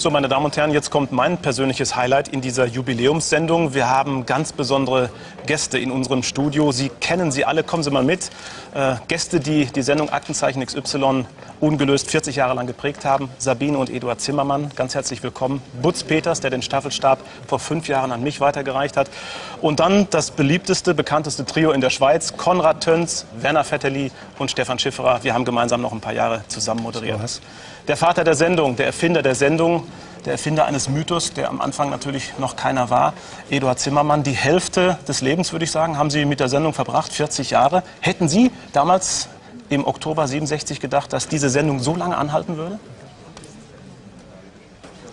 So, meine Damen und Herren, jetzt kommt mein persönliches Highlight in dieser Jubiläumssendung. Wir haben ganz besondere Gäste in unserem Studio. Sie kennen sie alle, kommen Sie mal mit. Äh, Gäste, die die Sendung Aktenzeichen XY ungelöst 40 Jahre lang geprägt haben. Sabine und Eduard Zimmermann, ganz herzlich willkommen. Butz Peters, der den Staffelstab vor fünf Jahren an mich weitergereicht hat. Und dann das beliebteste, bekannteste Trio in der Schweiz, Konrad Töns, Werner Vetterli und Stefan Schifferer. Wir haben gemeinsam noch ein paar Jahre zusammen moderiert. Der Vater der Sendung, der Erfinder der Sendung, der Erfinder eines Mythos, der am Anfang natürlich noch keiner war, Eduard Zimmermann. Die Hälfte des Lebens, würde ich sagen, haben Sie mit der Sendung verbracht, 40 Jahre. Hätten Sie damals im Oktober 67 gedacht, dass diese Sendung so lange anhalten würde?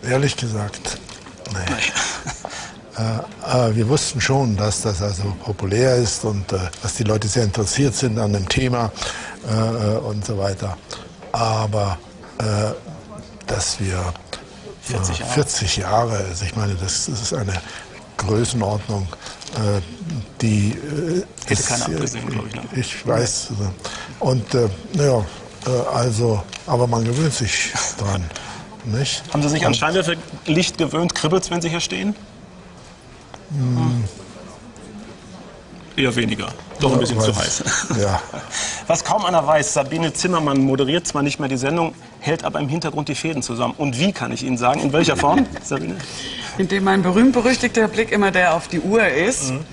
Ehrlich gesagt, nein. äh, äh, wir wussten schon, dass das also populär ist und äh, dass die Leute sehr interessiert sind an dem Thema äh, äh, und so weiter. Aber äh, dass wir 40 Jahre. 40 Jahre, also ich meine, das, das ist eine Größenordnung, äh, die äh, hätte ist, keiner abgesehen, glaube ich. Ne? Ich weiß. Und äh, naja, also, aber man gewöhnt sich dran. Nicht? Haben Sie sich an Scheinwerferlicht gewöhnt? Kribbelt es, wenn Sie hier stehen? Hm. Eher weniger. Doch ein bisschen ja, zu heiß. Ja. Was kaum einer weiß, Sabine Zimmermann moderiert zwar nicht mehr die Sendung, hält aber im Hintergrund die Fäden zusammen. Und wie kann ich Ihnen sagen? In welcher Form, Sabine? Indem mein berühmt-berüchtigter Blick immer der auf die Uhr ist. Mhm.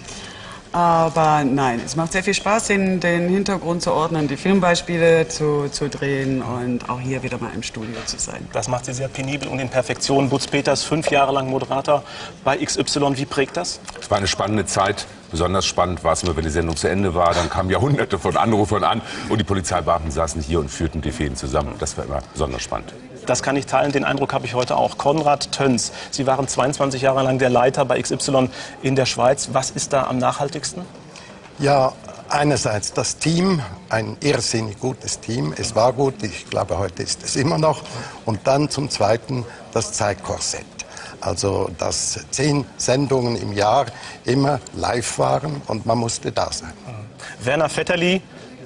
Aber nein, es macht sehr viel Spaß, den, den Hintergrund zu ordnen, die Filmbeispiele zu, zu drehen und auch hier wieder mal im Studio zu sein. Das macht Sie sehr penibel und in Perfektion. Butz Peters, fünf Jahre lang Moderator bei XY. Wie prägt das? Es war eine spannende Zeit. Besonders spannend war es immer, wenn die Sendung zu Ende war. Dann kamen Jahrhunderte von Anrufern an und die Polizeibeamten saßen hier und führten die Fäden zusammen. Das war immer besonders spannend. Das kann ich teilen, den Eindruck habe ich heute auch. Konrad Töns, Sie waren 22 Jahre lang der Leiter bei XY in der Schweiz. Was ist da am nachhaltigsten? Ja, einerseits das Team, ein irrsinnig gutes Team. Es war gut, ich glaube, heute ist es immer noch. Und dann zum Zweiten das Zeitkorsett. Also, dass zehn Sendungen im Jahr immer live waren und man musste da sein. Werner Vetterli,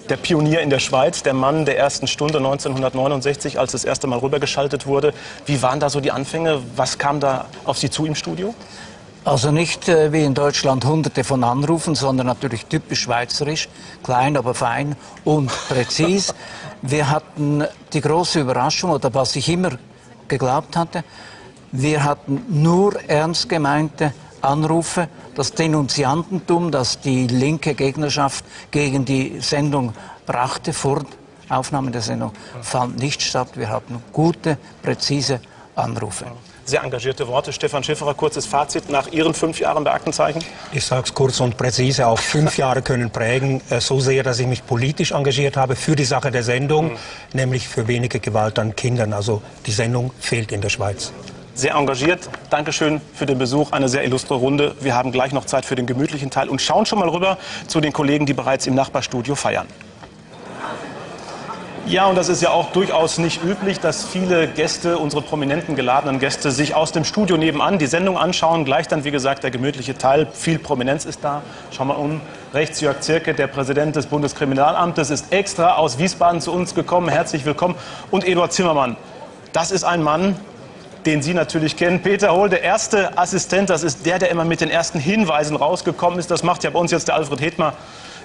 der Pionier in der Schweiz, der Mann der ersten Stunde 1969, als das erste Mal rübergeschaltet wurde. Wie waren da so die Anfänge? Was kam da auf Sie zu im Studio? Also nicht äh, wie in Deutschland hunderte von Anrufen, sondern natürlich typisch schweizerisch, klein, aber fein und präzis. Wir hatten die große Überraschung, oder was ich immer geglaubt hatte, wir hatten nur ernst gemeinte Anrufe. Das Denunziantentum, das die linke Gegnerschaft gegen die Sendung brachte, vor Aufnahme der Sendung, fand nicht statt. Wir hatten gute, präzise Anrufe. Sehr engagierte Worte. Stefan Schifferer, kurzes Fazit nach Ihren fünf Jahren bei Aktenzeichen? Ich sage es kurz und präzise. Auch fünf Jahre können prägen. Äh, so sehr, dass ich mich politisch engagiert habe für die Sache der Sendung, mhm. nämlich für weniger Gewalt an Kindern. Also die Sendung fehlt in der Schweiz sehr engagiert. Dankeschön für den Besuch, eine sehr illustre Runde. Wir haben gleich noch Zeit für den gemütlichen Teil und schauen schon mal rüber zu den Kollegen, die bereits im Nachbarstudio feiern. Ja, und das ist ja auch durchaus nicht üblich, dass viele Gäste, unsere prominenten geladenen Gäste, sich aus dem Studio nebenan die Sendung anschauen. Gleich dann, wie gesagt, der gemütliche Teil. Viel Prominenz ist da. Schauen wir um. Rechts Jörg Zirke, der Präsident des Bundeskriminalamtes, ist extra aus Wiesbaden zu uns gekommen. Herzlich willkommen. Und Eduard Zimmermann. Das ist ein Mann, den Sie natürlich kennen. Peter Hohl, der erste Assistent, das ist der, der immer mit den ersten Hinweisen rausgekommen ist. Das macht ja bei uns jetzt der Alfred Hedmer.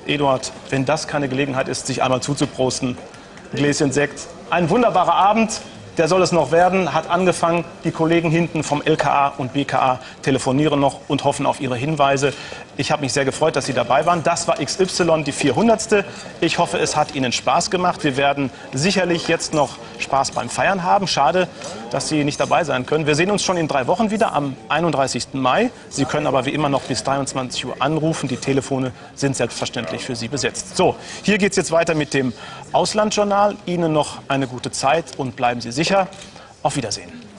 Eduard, wenn das keine Gelegenheit ist, sich einmal zuzuprosten, ein Gläschen Sekt. Ein wunderbarer Abend der soll es noch werden, hat angefangen. Die Kollegen hinten vom LKA und BKA telefonieren noch und hoffen auf ihre Hinweise. Ich habe mich sehr gefreut, dass Sie dabei waren. Das war XY, die 400. Ich hoffe, es hat Ihnen Spaß gemacht. Wir werden sicherlich jetzt noch Spaß beim Feiern haben. Schade, dass Sie nicht dabei sein können. Wir sehen uns schon in drei Wochen wieder am 31. Mai. Sie können aber wie immer noch bis 23 Uhr anrufen. Die Telefone sind selbstverständlich für Sie besetzt. So, hier geht es jetzt weiter mit dem Auslandjournal. Ihnen noch eine gute Zeit und bleiben Sie sicher. Auf Wiedersehen.